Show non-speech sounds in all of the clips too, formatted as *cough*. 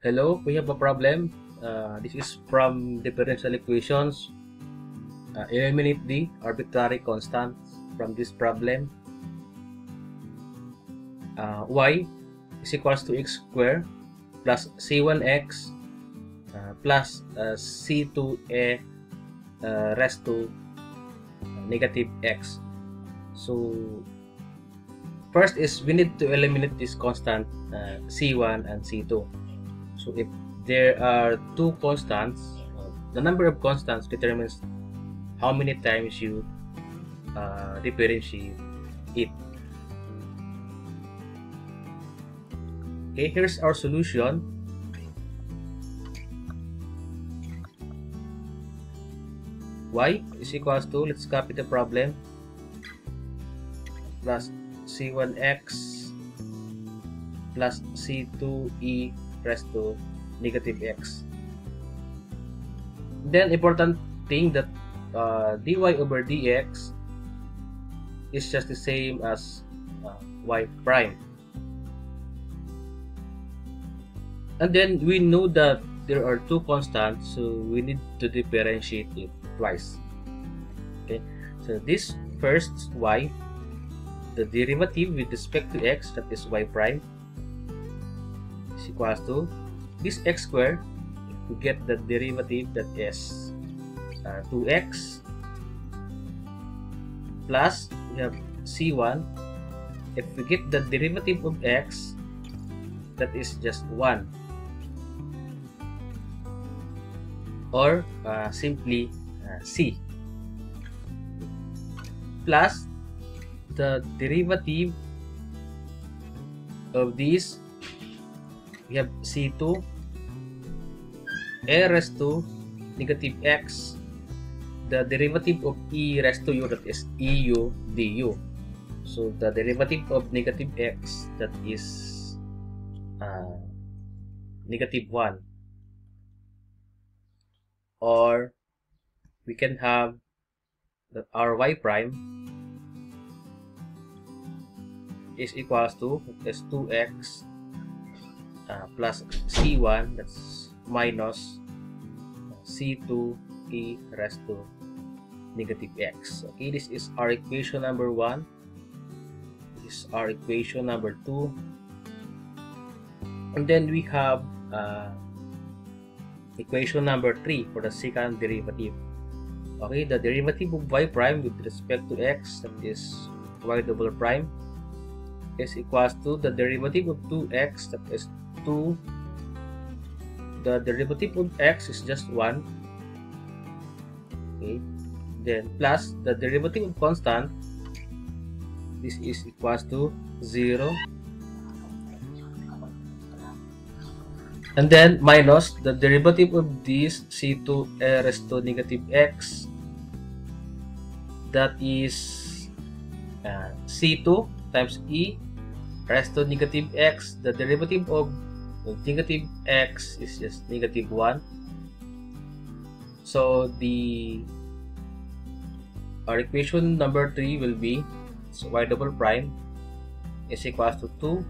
Hello, we have a problem. Uh, this is from differential equations. Uh, eliminate the arbitrary constants from this problem. Uh, y is equals to x squared plus c1x uh, plus uh, c2a uh, raised to negative x. So first is we need to eliminate this constant uh, c1 and c2 so if there are two constants the number of constants determines how many times you uh, differentiate it. Okay here's our solution. Y is equals to let's copy the problem plus c1x plus c2e raised to negative x. Then important thing that uh, dy over dx is just the same as uh, y prime. And then we know that there are two constants so we need to differentiate it twice. Okay? So this first y the derivative with respect to x that is y prime equals to this x squared we get the derivative that is uh, 2x plus we have c1 if we get the derivative of x that is just 1 or uh, simply uh, c. Plus the derivative of this we have c2 a raised to negative x the derivative of e raised to u that is eu du so the derivative of negative x that is uh, negative 1 or we can have that our y prime is equals to is 2x uh, plus c1 that's minus c2 e raised to negative x. Okay this is our equation number one. This is our equation number two. And then we have uh, equation number three for the second derivative. Okay the derivative of y prime with respect to x that is y double prime is equals to the derivative of 2x that is 2 the derivative of x is just 1 okay. Then plus the derivative of constant this is equals to 0 and then minus the derivative of this c2 a raised to negative x. That is uh, c2 times e raised to negative x. The derivative of negative x is just negative 1 so the our equation number 3 will be so y double prime is equals to 2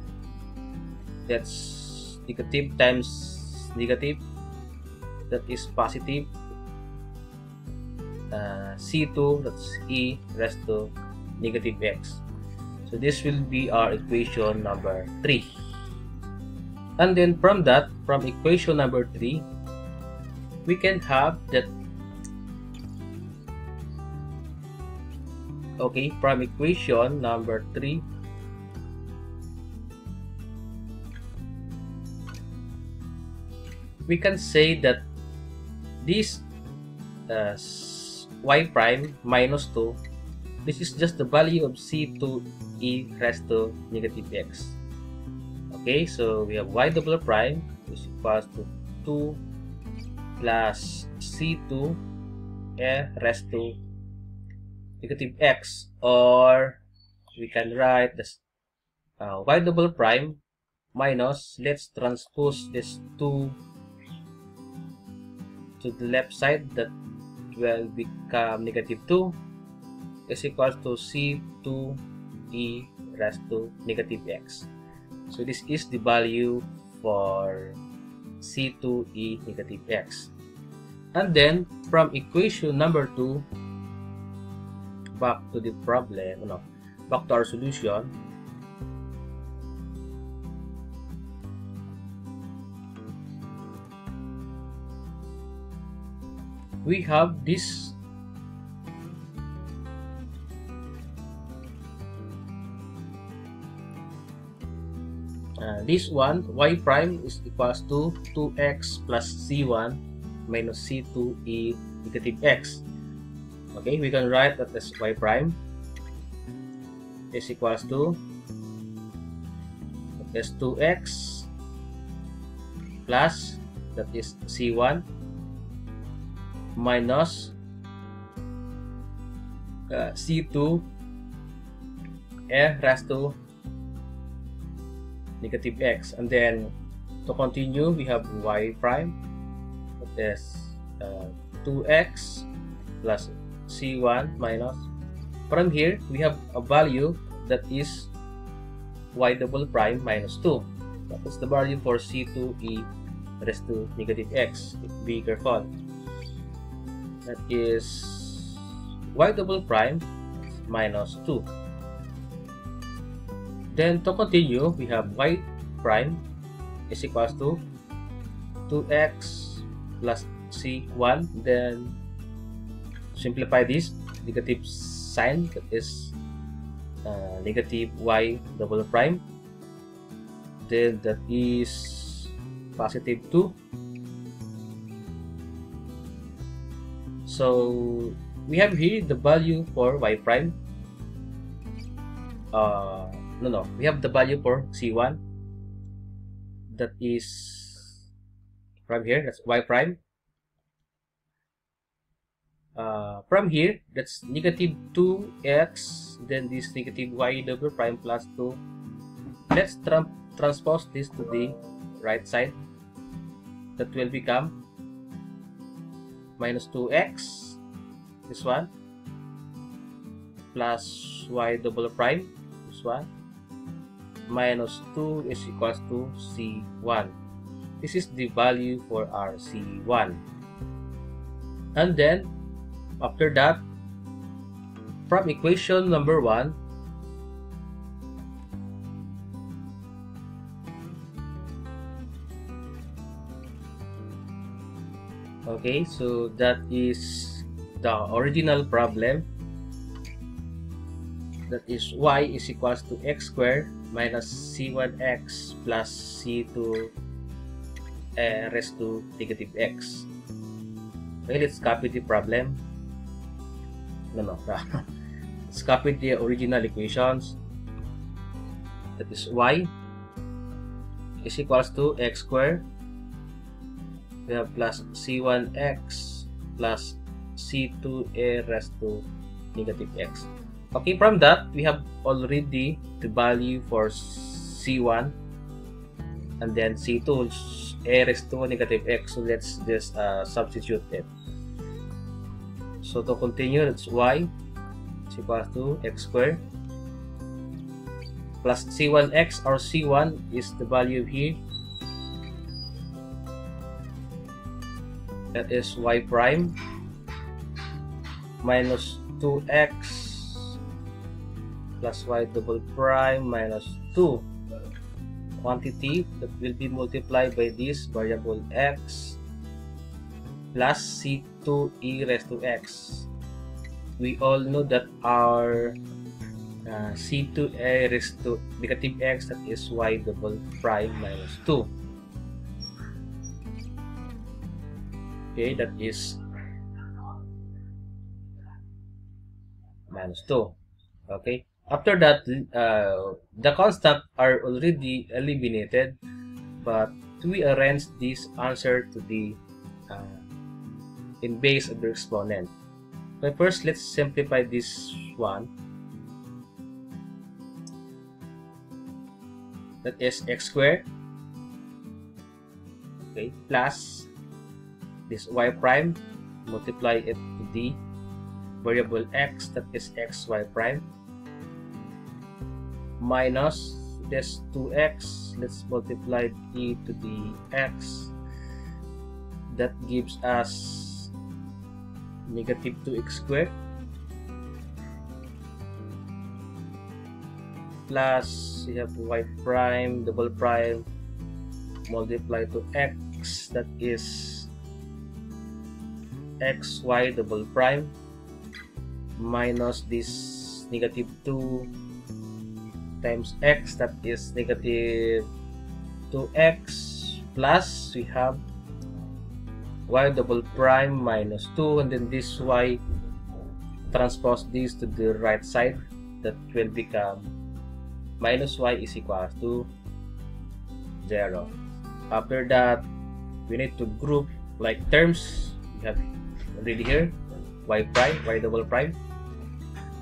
that's negative times negative. That is positive. Uh, c2 that's e raised to negative x. So this will be our equation number 3 and then from that from equation number 3 we can have that okay from equation number 3 we can say that this uh, y prime minus 2 this is just the value of c2 e raised to negative x okay so we have y double prime is equals to 2 plus c2 e raised to negative x or we can write this uh, y double prime minus let's transpose this 2 to the left side that will become negative 2 is equals to c2 e raised to negative x so this is the value for c2e negative x. And then, from equation number 2, back to the problem, no, back to our solution, we have this uh, this one y prime is equals to 2x plus c1 minus c2 e negative x. Okay we can write that as y prime is equals to is 2x plus that is c1 minus uh, c2 e raised to negative x. And then to continue we have y prime that is uh, 2x plus c1 minus. From here we have a value that is y double prime minus 2 that is the value for c2e raised to negative x. Be careful. That is y double prime minus 2 then to continue, we have y prime is equals to 2x plus c1. Then simplify this negative sign is uh, negative y double prime. Then that is positive 2. So we have here the value for y prime. Uh, no no. We have the value for c1 that is from here. That's y prime. Uh, from here that's negative 2x then this negative y double prime plus 2 let's tra transpose this to the right side. That will become minus 2x this one plus y double prime this one minus 2 is equals to C1. This is the value for our C1. And then, after that, from equation number 1, okay so that is the original problem that is y is equals to x squared minus c1x plus c2 uh, raised to negative x. Okay, let's copy the problem. No, no. *laughs* let's copy the original equations. That is y is equals to x squared. We have plus c1x plus c2a raised to negative x. Okay, from that, we have already the value for C1 and then C2 a raised to negative x. So let's just uh, substitute it. So to continue, it's y is to x squared plus C1x or C1 is the value here. That is y prime minus 2x plus y double prime minus 2 quantity that will be multiplied by this variable x plus c2 e raised to x. We all know that our uh, c2 e raised to negative x that is y double prime minus 2 okay that is minus 2 okay after that, uh, the constant are already eliminated, but we arrange this answer to the uh, in base of the exponent. But first, let's simplify this one. That is x squared. Okay, plus this y prime. Multiply it to the variable x that is xy prime minus this 2x let's multiply e to the x. That gives us negative 2x squared plus we have y prime double prime multiply to x. That is xy double prime minus this negative 2 times x that is negative 2x plus we have y double prime minus 2 and then this y transpose this to the right side that will become minus y is equal to 0 after that we need to group like terms. We have already here y prime y double prime.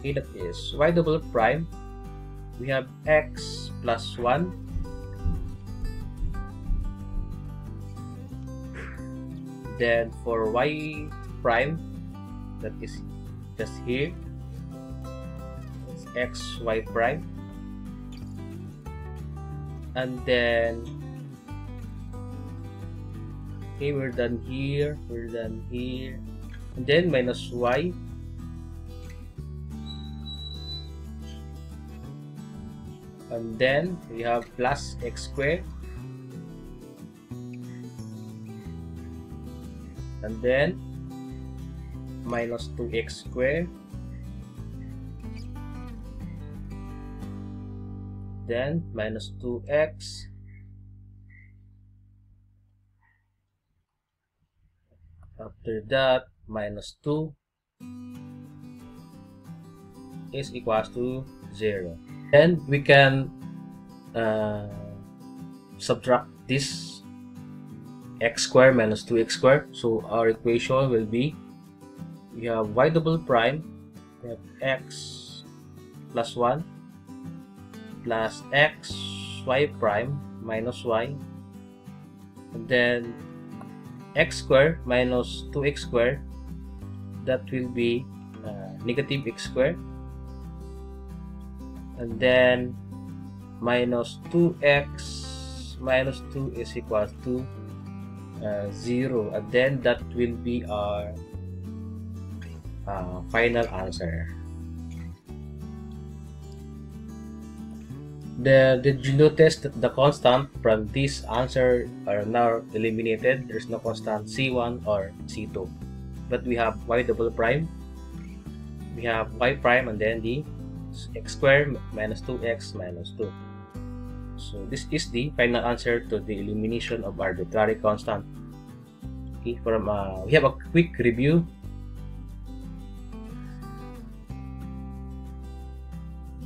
That is y double prime we have x plus 1 then for y prime that is just here. It's x y prime. And then okay we're done here we're done here. And then minus y and then we have plus x squared. And then minus 2x squared. Then minus 2x after that minus 2 is equals to 0 then we can uh, subtract this x squared minus 2x squared so our equation will be we have y double prime we have x plus 1 plus x y prime minus y and then x squared minus 2x squared that will be uh, negative x squared and then minus 2x minus 2 is equals to uh, 0 and then that will be our uh, final answer. The did you notice that the constant from this answer are now eliminated? There's no constant c1 or c2 but we have y double prime. We have y prime and then the x squared minus 2x minus 2. So this is the final answer to the elimination of arbitrary constant. Okay, from uh, we have a quick review.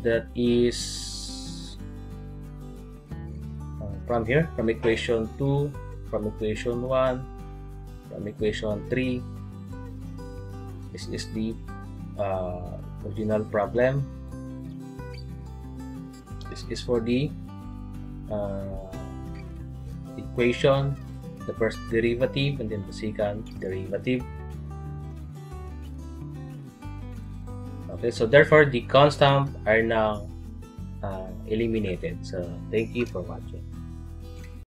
That is uh, from here, from equation 2, from equation 1, from equation 3. This is the uh, original problem is for the uh, equation the first derivative and then the second derivative. Okay so therefore the constant are now uh, eliminated. So thank you for watching